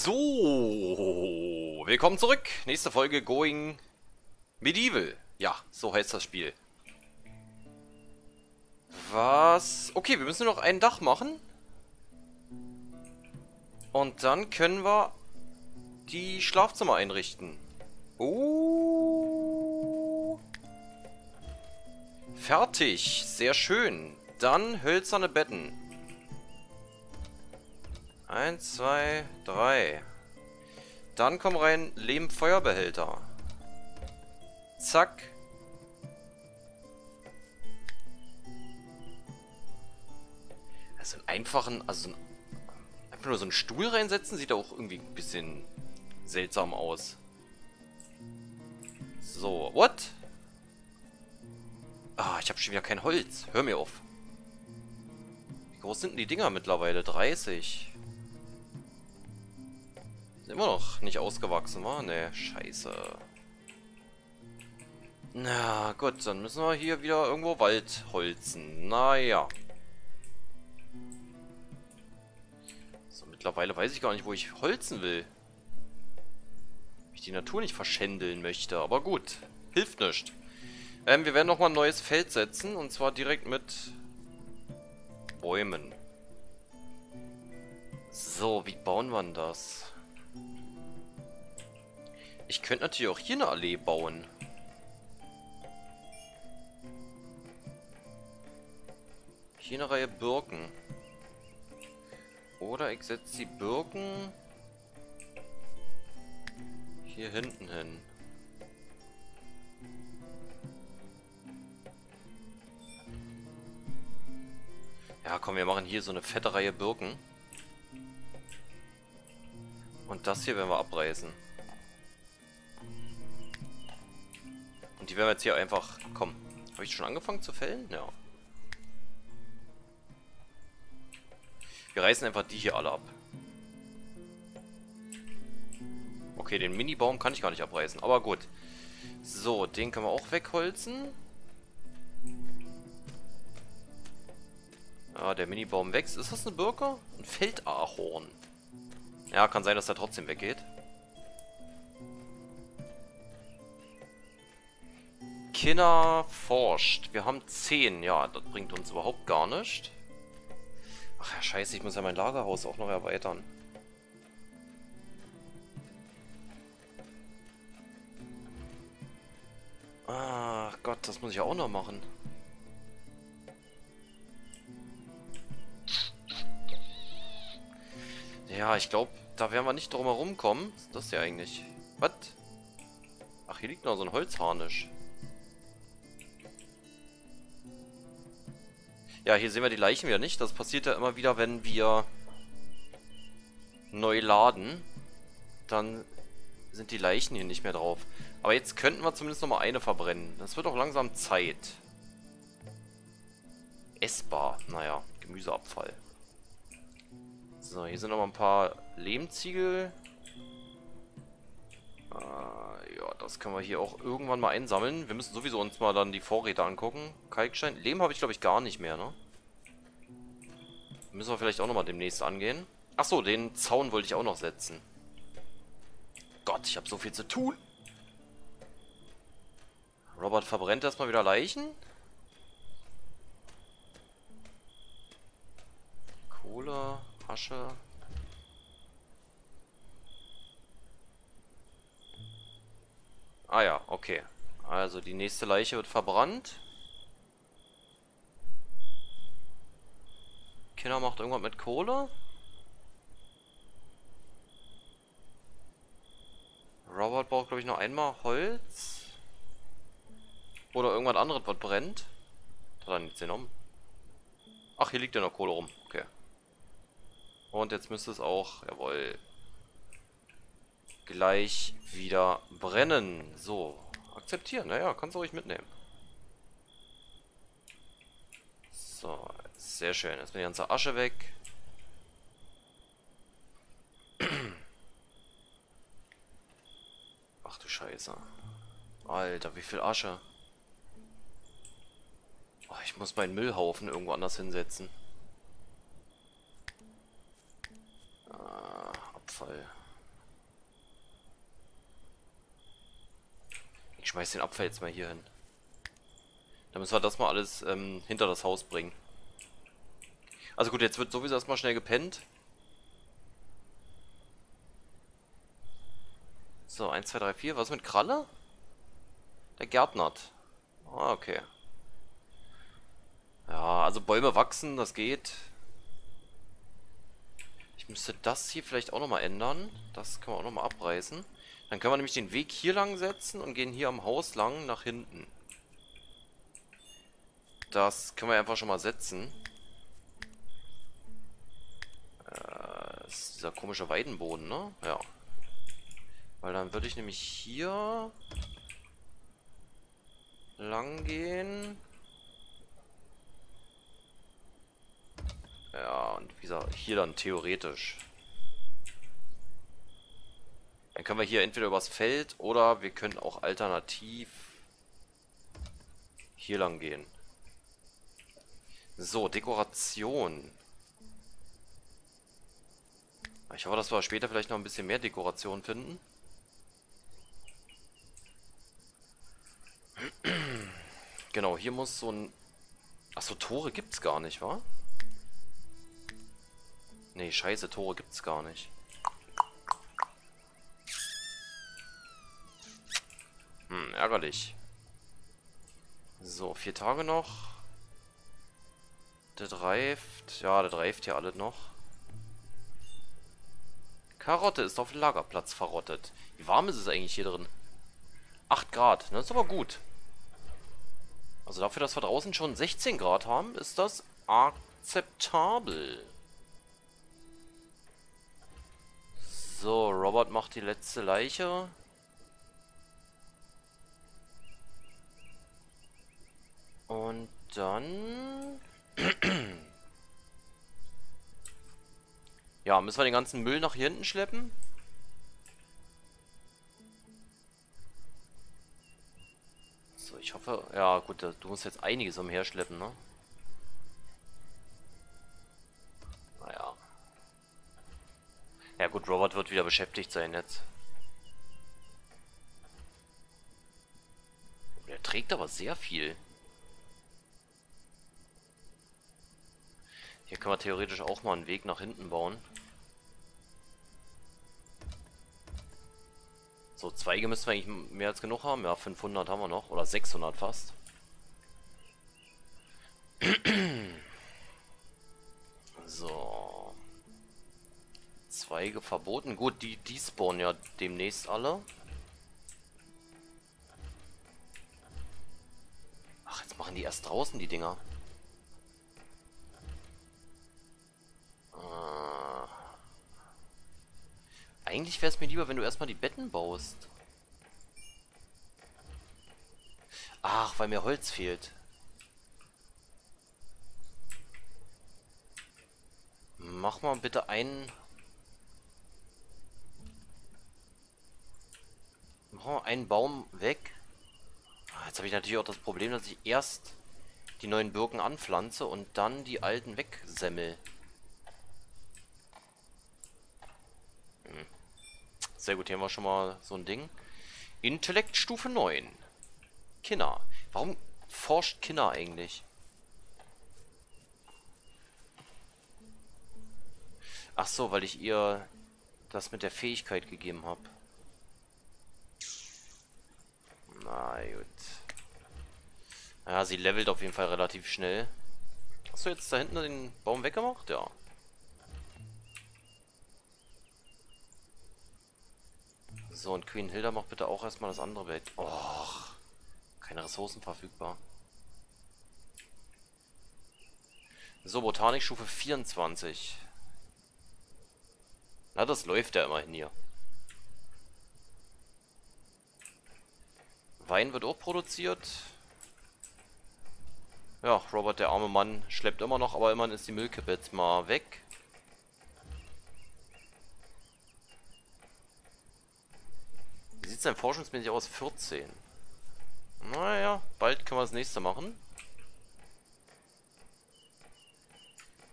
So, willkommen zurück. Nächste Folge Going Medieval. Ja, so heißt das Spiel. Was? Okay, wir müssen noch ein Dach machen. Und dann können wir die Schlafzimmer einrichten. Oh. Fertig. Sehr schön. Dann hölzerne Betten. Eins, zwei, drei. Dann kommen rein Lehmfeuerbehälter. Zack. Also einen einfachen, also einfach nur so einen Stuhl reinsetzen, sieht auch irgendwie ein bisschen seltsam aus. So, what? Ah, ich habe schon wieder kein Holz. Hör mir auf. Wie groß sind denn die Dinger mittlerweile? 30. Immer noch nicht ausgewachsen, wa? Ne, scheiße. Na gut, dann müssen wir hier wieder irgendwo Wald holzen. Naja. So, mittlerweile weiß ich gar nicht, wo ich holzen will. Ich die Natur nicht verschändeln möchte, aber gut. Hilft nicht. Ähm, wir werden nochmal ein neues Feld setzen, und zwar direkt mit Bäumen. So, wie bauen wir das? Ich könnte natürlich auch hier eine Allee bauen. Hier eine Reihe Birken. Oder ich setze die Birken hier hinten hin. Ja, komm, wir machen hier so eine fette Reihe Birken. Und das hier werden wir abreißen. Die werden wir jetzt hier einfach... Komm, habe ich schon angefangen zu fällen? Ja. Wir reißen einfach die hier alle ab. Okay, den Mini-Baum kann ich gar nicht abreißen, aber gut. So, den können wir auch wegholzen. Ja, der Mini-Baum wächst. Ist das eine Birke? Ein Feldahorn. Ja, kann sein, dass der trotzdem weggeht. Kinner forscht. Wir haben 10. Ja, das bringt uns überhaupt gar nichts. Ach ja, scheiße, ich muss ja mein Lagerhaus auch noch erweitern. Ach Gott, das muss ich auch noch machen. Ja, ich glaube, da werden wir nicht drum herum kommen. Was ist das hier eigentlich? Was? Ach, hier liegt noch so ein Holzharnisch. Ja, hier sehen wir die Leichen wieder nicht. Das passiert ja immer wieder, wenn wir neu laden. Dann sind die Leichen hier nicht mehr drauf. Aber jetzt könnten wir zumindest noch mal eine verbrennen. Das wird auch langsam Zeit. Essbar. Naja, Gemüseabfall. So, hier sind noch mal ein paar Lehmziegel. Das können wir hier auch irgendwann mal einsammeln. Wir müssen sowieso uns mal dann die Vorräte angucken. Kalkstein. Lehm habe ich, glaube ich, gar nicht mehr, ne? Müssen wir vielleicht auch nochmal demnächst angehen. Achso, den Zaun wollte ich auch noch setzen. Gott, ich habe so viel zu tun. Robert verbrennt erstmal wieder Leichen. Kohle, Asche. Ah ja, okay. Also die nächste Leiche wird verbrannt. Kinder macht irgendwas mit Kohle. Robert braucht, glaube ich, noch einmal Holz. Oder irgendwas anderes, was brennt. Hat er nichts genommen. Ach, hier liegt ja noch Kohle rum. Okay. Und jetzt müsste es auch, jawohl, gleich wieder brennen. So, akzeptieren. Naja, kannst du ruhig mitnehmen. So, sehr schön. Jetzt bin die ganze Asche weg. Ach du Scheiße. Alter, wie viel Asche. Oh, ich muss meinen Müllhaufen irgendwo anders hinsetzen. Ah, Abfall. Ich schmeiß den Abfall jetzt mal hier hin. Dann müssen wir das mal alles ähm, hinter das Haus bringen. Also gut, jetzt wird sowieso erstmal schnell gepennt. So, 1, 2, 3, 4. Was mit Kralle? Der gärtnert. Ah, okay. Ja, also Bäume wachsen, das geht. Ich müsste das hier vielleicht auch nochmal ändern. Das können wir auch nochmal abreißen. Dann können wir nämlich den Weg hier lang setzen und gehen hier am Haus lang nach hinten. Das können wir einfach schon mal setzen. Äh, ist dieser komische Weidenboden, ne? Ja. Weil dann würde ich nämlich hier lang gehen. Ja, und wie gesagt, hier dann theoretisch. Dann können wir hier entweder übers Feld oder wir können auch alternativ hier lang gehen. So, Dekoration. Ich hoffe, dass wir später vielleicht noch ein bisschen mehr Dekoration finden. Genau, hier muss so ein... Achso, Tore gibt's gar nicht, wa? Nee, scheiße, Tore gibt's gar nicht. Ärgerlich. So, vier Tage noch. Der reift. Ja, der reift hier alle noch. Karotte ist auf Lagerplatz verrottet. Wie warm ist es eigentlich hier drin? 8 Grad, ne? Das ist aber gut. Also dafür, dass wir draußen schon 16 Grad haben, ist das akzeptabel. So, Robert macht die letzte Leiche. Ja, müssen wir den ganzen Müll nach hier hinten schleppen? So, ich hoffe... Ja, gut, du musst jetzt einiges umherschleppen, ne? Naja. Ja gut, Robert wird wieder beschäftigt sein jetzt. Er trägt aber sehr viel. Hier können wir theoretisch auch mal einen Weg nach hinten bauen. So, Zweige müssen wir eigentlich mehr als genug haben. Ja, 500 haben wir noch. Oder 600 fast. so. Zweige verboten. Gut, die, die spawnen ja demnächst alle. Ach, jetzt machen die erst draußen die Dinger. Eigentlich wäre es mir lieber, wenn du erstmal die Betten baust. Ach, weil mir Holz fehlt. Mach mal bitte einen... Mach mal einen Baum weg. Ah, jetzt habe ich natürlich auch das Problem, dass ich erst die neuen Birken anpflanze und dann die alten wegsemmel. Sehr gut, hier haben wir schon mal so ein Ding. Intellekt Stufe 9. Kinner. Warum forscht Kinner eigentlich? Ach so, weil ich ihr das mit der Fähigkeit gegeben habe. Na gut. Ja, sie levelt auf jeden Fall relativ schnell. Hast du jetzt da hinten den Baum weggemacht? Ja. So, und Queen Hilda macht bitte auch erstmal das andere weg. Och, keine Ressourcen verfügbar. So, Botanikstufe 24. Na, das läuft ja immerhin hier. Wein wird auch produziert. Ja, Robert, der arme Mann, schleppt immer noch, aber immerhin ist die Müllkippe jetzt mal weg. Sieht es denn forschungsmäßig aus? 14. Naja, bald können wir das nächste machen.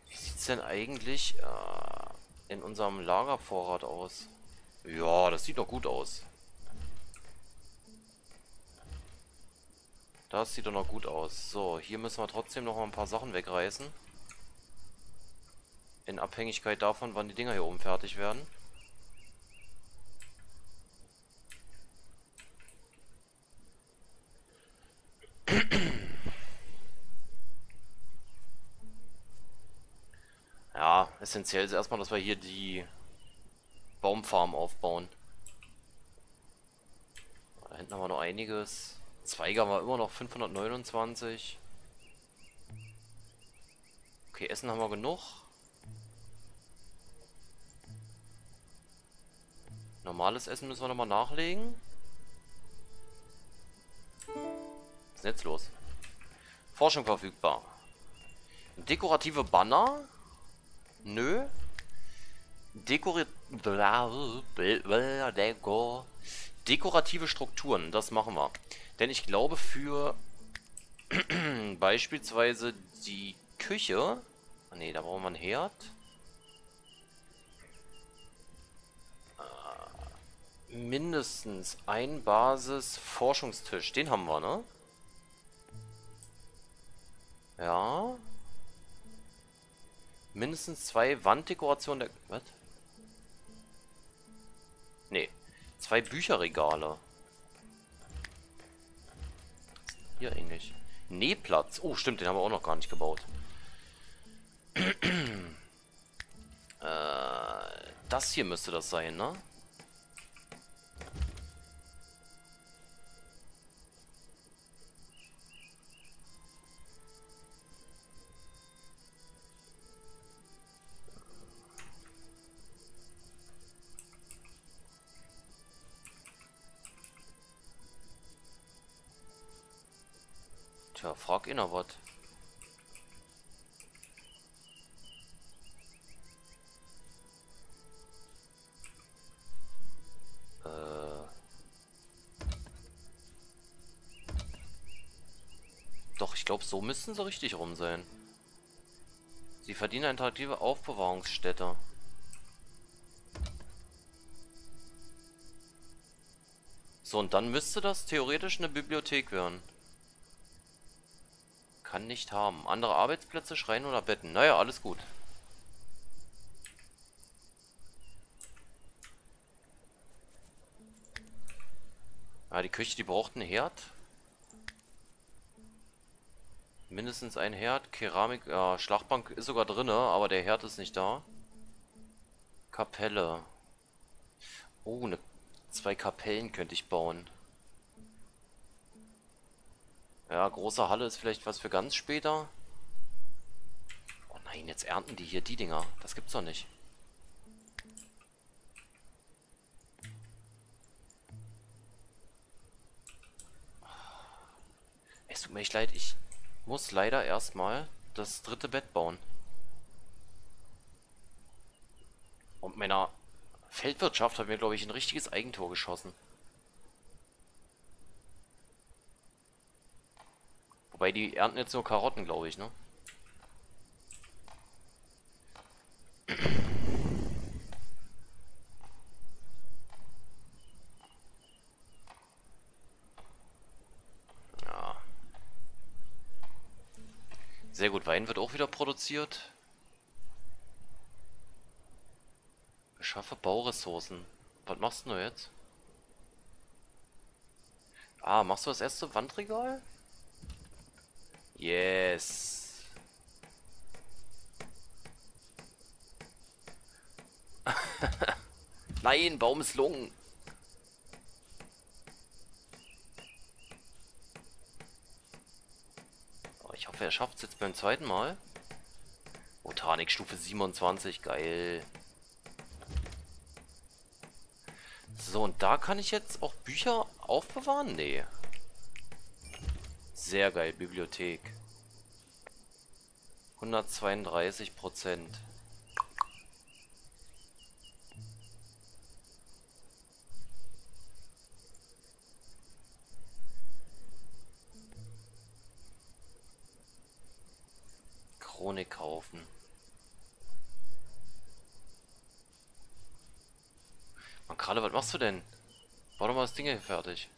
Wie sieht es denn eigentlich äh, in unserem Lagervorrat aus? Ja, das sieht doch gut aus. Das sieht doch noch gut aus. So, hier müssen wir trotzdem noch mal ein paar Sachen wegreißen. In Abhängigkeit davon, wann die Dinger hier oben fertig werden. Essentiell ist erstmal, dass wir hier die Baumfarm aufbauen. Da hinten haben wir noch einiges. Zweige haben wir immer noch 529. Okay, Essen haben wir genug. Normales Essen müssen wir nochmal nachlegen. Was ist jetzt los? Forschung verfügbar. Dekorative Banner. Nö. Dekori Dekorative Strukturen, das machen wir. Denn ich glaube für beispielsweise die Küche... Ne, da brauchen wir einen Herd. Äh, mindestens ein Basis-Forschungstisch. Den haben wir, ne? Ja. Mindestens zwei Wanddekorationen der... Was? Nee. Zwei Bücherregale. Hier eigentlich. Nähplatz. Oh, stimmt, den haben wir auch noch gar nicht gebaut. äh, das hier müsste das sein, ne? Tja, frag ihn noch was. Äh. Doch, ich glaube, so müssten sie richtig rum sein. Sie verdienen eine interaktive Aufbewahrungsstätte. So, und dann müsste das theoretisch eine Bibliothek werden. Kann nicht haben. Andere Arbeitsplätze, Schreien oder Betten. Naja, alles gut. Ja, die Küche, die braucht einen Herd. Mindestens ein Herd. Keramik, ja, Schlachtbank ist sogar drin, aber der Herd ist nicht da. Kapelle. Oh, ne, zwei Kapellen könnte ich bauen. Ja, große Halle ist vielleicht was für ganz später. Oh nein, jetzt ernten die hier die Dinger. Das gibt's doch nicht. Es tut mir echt leid, ich muss leider erstmal das dritte Bett bauen. Und meiner Feldwirtschaft hat mir, glaube ich, ein richtiges Eigentor geschossen. Wobei die ernten jetzt nur Karotten, glaube ich, ne? Ja. Sehr gut, Wein wird auch wieder produziert. Schaffe Bauressourcen. Was machst du jetzt? Ah, machst du das erste Wandregal? Yes. Nein, Baum ist lungen. Oh, ich hoffe, er schafft es jetzt beim zweiten Mal. Botanik Stufe 27, geil. So, und da kann ich jetzt auch Bücher aufbewahren? Nee. Sehr geil, Bibliothek. 132 Prozent. Chronik kaufen. Man, gerade, was machst du denn? Bau doch mal das Ding hier fertig.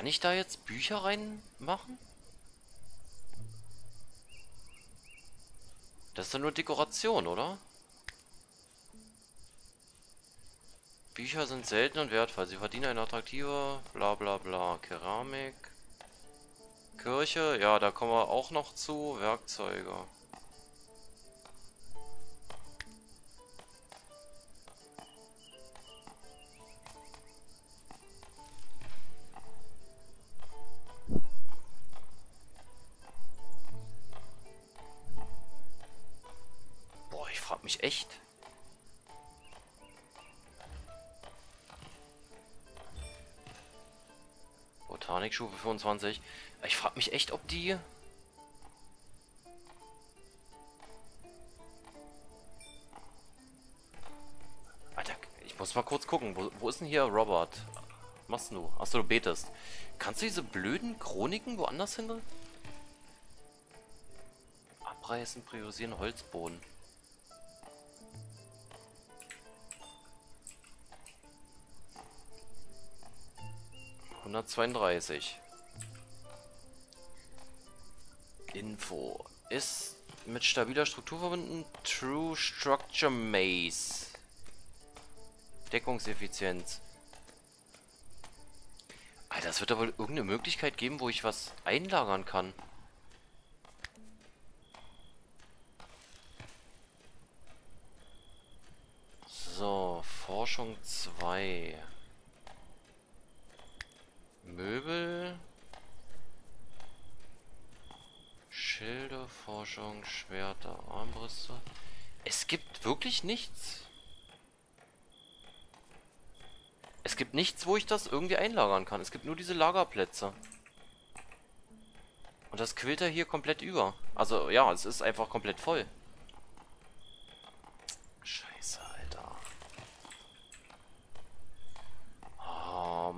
Kann ich da jetzt Bücher reinmachen? Das ist doch nur Dekoration, oder? Bücher sind selten und wertvoll. Sie verdienen eine attraktive bla bla bla. Keramik. Kirche, ja, da kommen wir auch noch zu. Werkzeuge. Frag mich echt. Botanikstufe 25. Ich frage mich echt, ob die... Alter, ich muss mal kurz gucken. Wo, wo ist denn hier Robert? Was machst du? Achso, du betest. Kannst du diese blöden Chroniken woanders hin? Abreißen, priorisieren, Holzboden. 132. Info. Ist mit stabiler Struktur verbunden. True Structure Maze. Deckungseffizienz. Alter, es wird da wohl irgendeine Möglichkeit geben, wo ich was einlagern kann. So, Forschung 2. Möbel. Schilde, Forschung, Schwerter, Armbrüste. Es gibt wirklich nichts. Es gibt nichts, wo ich das irgendwie einlagern kann. Es gibt nur diese Lagerplätze. Und das quillt er hier komplett über. Also ja, es ist einfach komplett voll.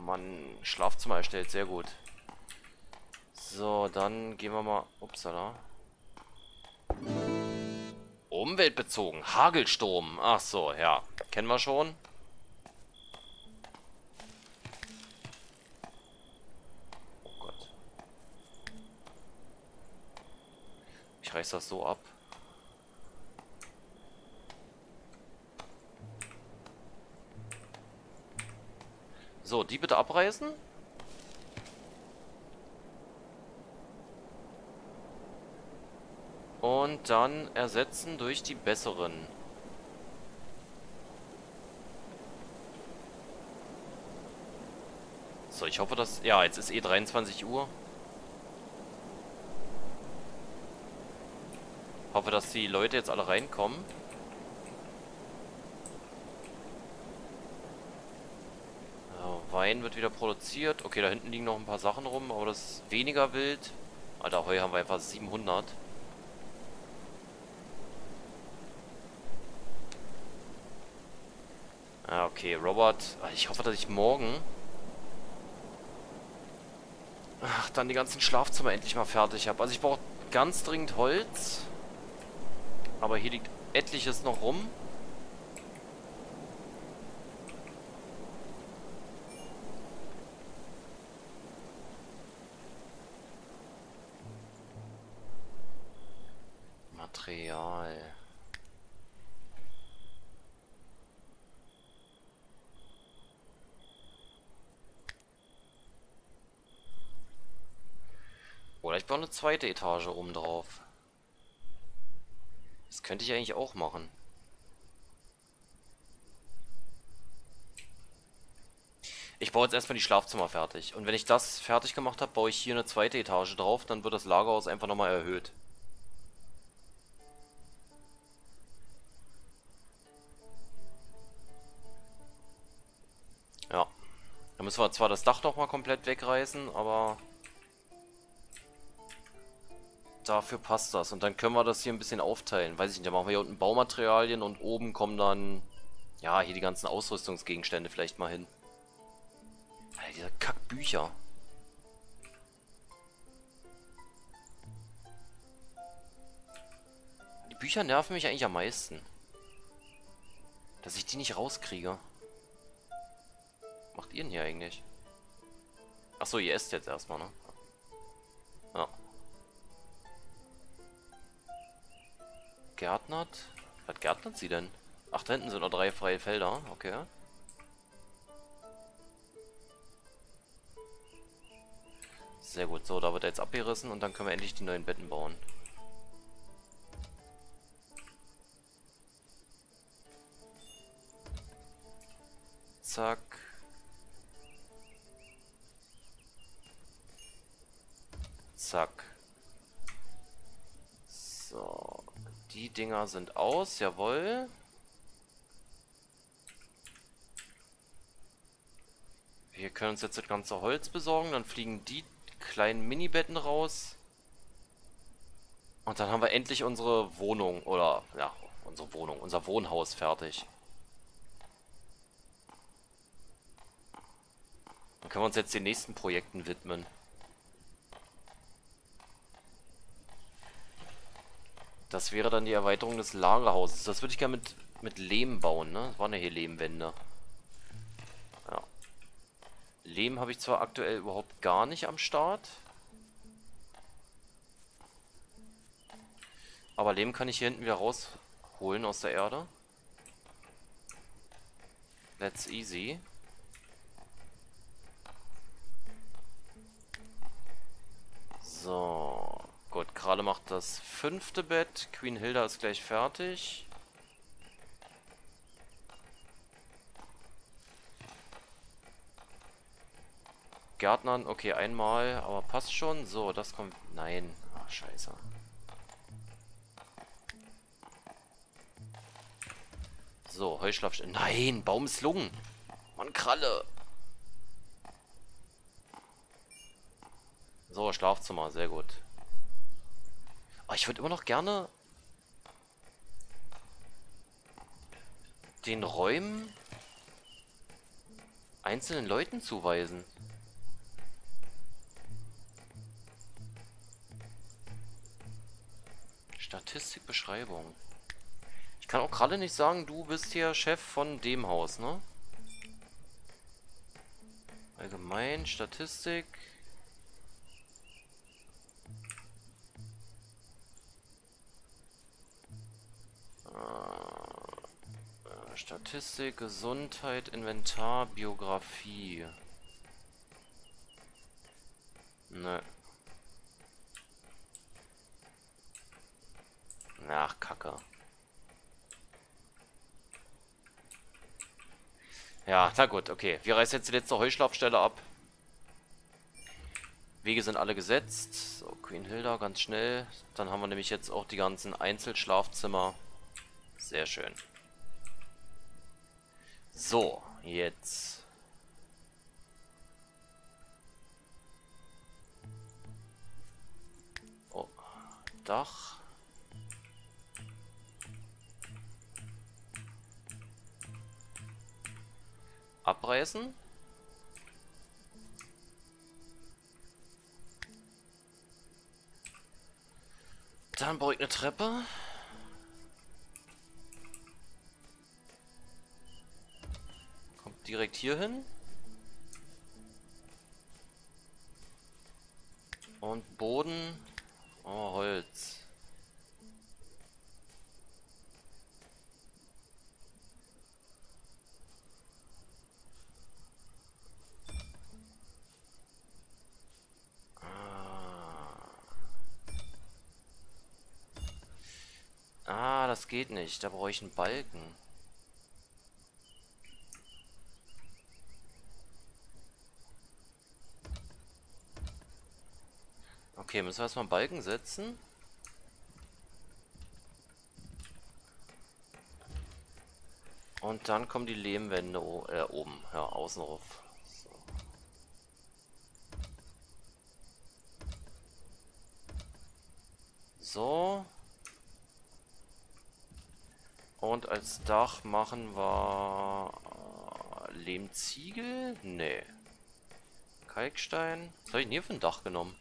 Mann, Schlafzimmer erstellt, sehr gut. So, dann gehen wir mal... Upsala. Umweltbezogen. Hagelsturm. Ach so, ja. Kennen wir schon. Oh. Ich reiß das so ab. So, die bitte abreißen. Und dann ersetzen durch die besseren. So, ich hoffe, dass... Ja, jetzt ist eh 23 Uhr. Hoffe, dass die Leute jetzt alle reinkommen. Wein wird wieder produziert. Okay, da hinten liegen noch ein paar Sachen rum, aber das ist weniger wild. Alter, Heu haben wir einfach 700. Ah, okay, Robert. Ich hoffe, dass ich morgen... Ach, dann die ganzen Schlafzimmer endlich mal fertig habe. Also ich brauche ganz dringend Holz. Aber hier liegt etliches noch rum. Baue eine zweite Etage oben drauf. Das könnte ich eigentlich auch machen. Ich baue jetzt erstmal die Schlafzimmer fertig. Und wenn ich das fertig gemacht habe, baue ich hier eine zweite Etage drauf. Dann wird das Lagerhaus einfach nochmal erhöht. Da müssen wir zwar das Dach noch mal komplett wegreißen, aber dafür passt das. Und dann können wir das hier ein bisschen aufteilen. Weiß ich nicht, da machen wir hier unten Baumaterialien und oben kommen dann, ja, hier die ganzen Ausrüstungsgegenstände vielleicht mal hin. Alter, diese Kackbücher. Die Bücher nerven mich eigentlich am meisten. Dass ich die nicht rauskriege macht ihr denn hier eigentlich? Achso, ihr esst jetzt erstmal, ne? Gärtnert? Was gärtnert sie denn? Ach, da hinten sind noch drei freie Felder. Okay. Sehr gut. So, da wird er jetzt abgerissen und dann können wir endlich die neuen Betten bauen. Dinger sind aus, jawohl. Wir können uns jetzt das ganze Holz besorgen, dann fliegen die kleinen Mini-Betten raus. Und dann haben wir endlich unsere Wohnung, oder, ja, unsere Wohnung, unser Wohnhaus fertig. Dann können wir uns jetzt den nächsten Projekten widmen. Das wäre dann die Erweiterung des Lagerhauses. Das würde ich gerne mit, mit Lehm bauen, ne? Das waren ja hier Lehmwände. Ja. Lehm habe ich zwar aktuell überhaupt gar nicht am Start. Aber Lehm kann ich hier hinten wieder rausholen aus der Erde. That's easy. So. Gut, gerade macht das fünfte Bett. Queen Hilda ist gleich fertig. Gärtnern, okay, einmal, aber passt schon. So, das kommt... Nein. Ach, scheiße. So, Heuschlafstelle. Nein, Baum ist Lungen. Mann, Kralle. So, Schlafzimmer, sehr gut. Aber ich würde immer noch gerne den Räumen einzelnen Leuten zuweisen. Statistikbeschreibung. Ich kann auch gerade nicht sagen, du bist hier Chef von dem Haus, ne? Allgemein, Statistik. Statistik, Gesundheit, Inventar, Biografie. Nö. Ach, Kacke. Ja, na gut, okay. Wir reißen jetzt die letzte Heuschlafstelle ab. Wege sind alle gesetzt. So, Queen Hilda, ganz schnell. Dann haben wir nämlich jetzt auch die ganzen Einzelschlafzimmer. Sehr schön. So, jetzt. Oh, Dach. Abreißen. Dann brauche ich eine Treppe. Direkt hier hin. Und Boden. Oh, Holz. Ah. ah, das geht nicht. Da brauche ich einen Balken. Okay, müssen wir erstmal einen Balken setzen. Und dann kommen die Lehmwände äh, oben, ja, außen drauf. So. so. Und als Dach machen wir äh, Lehmziegel? Nee. Kalkstein. Was habe ich denn hier für ein Dach genommen?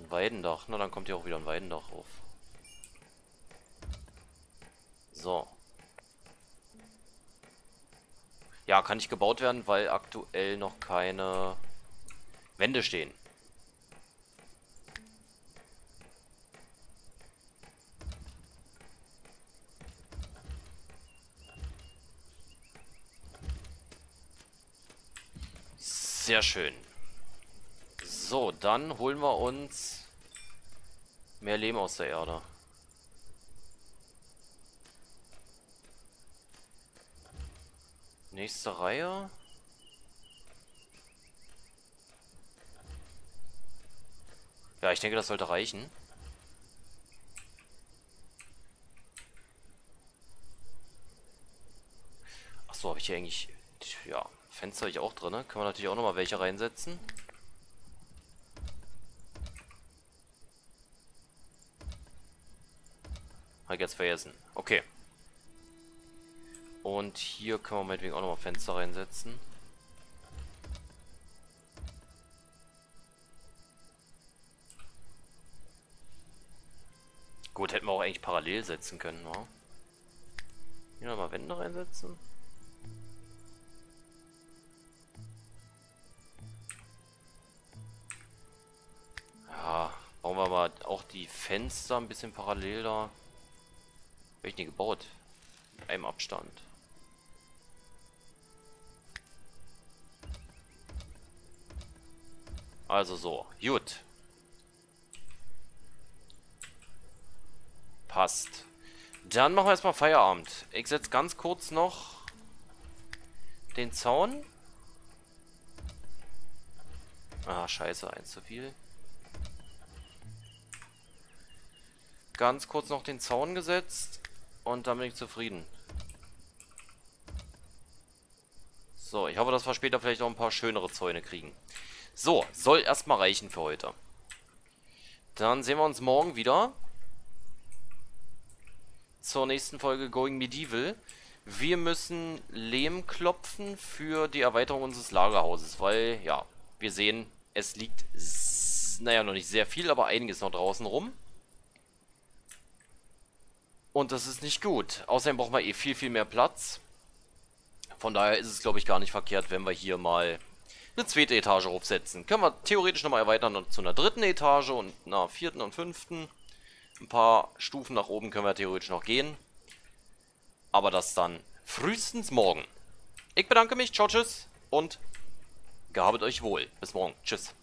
Ein Weidendach. Na, dann kommt hier auch wieder ein Weidendach auf. So. Ja, kann nicht gebaut werden, weil aktuell noch keine Wände stehen. Sehr schön. So, dann holen wir uns mehr Lehm aus der Erde. Nächste Reihe. Ja, ich denke, das sollte reichen. Achso, habe ich hier eigentlich... Ja, Fenster habe ich auch drin. Können wir natürlich auch nochmal welche reinsetzen. Habe ich jetzt vergessen. Okay. Und hier können wir meinetwegen auch nochmal Fenster reinsetzen. Gut, hätten wir auch eigentlich parallel setzen können, wa? Hier nochmal Wände reinsetzen. Ja, bauen wir mal auch die Fenster ein bisschen parallel da. Habe ich nie gebaut. Mit einem Abstand. Also so, gut. Passt. Dann machen wir erstmal Feierabend. Ich setze ganz kurz noch den Zaun. Ah, scheiße, eins zu viel. Ganz kurz noch den Zaun gesetzt und dann bin ich zufrieden. So, ich hoffe, dass wir später vielleicht auch ein paar schönere Zäune kriegen. So, soll erstmal reichen für heute. Dann sehen wir uns morgen wieder. Zur nächsten Folge Going Medieval. Wir müssen Lehm klopfen für die Erweiterung unseres Lagerhauses, weil, ja, wir sehen, es liegt, naja, noch nicht sehr viel, aber einiges noch draußen rum. Und das ist nicht gut. Außerdem brauchen wir eh viel, viel mehr Platz. Von daher ist es, glaube ich, gar nicht verkehrt, wenn wir hier mal eine zweite Etage aufsetzen. Können wir theoretisch nochmal erweitern zu einer dritten Etage und einer vierten und fünften. Ein paar Stufen nach oben können wir theoretisch noch gehen. Aber das dann frühestens morgen. Ich bedanke mich, ciao, tschüss und gehabet euch wohl. Bis morgen. Tschüss.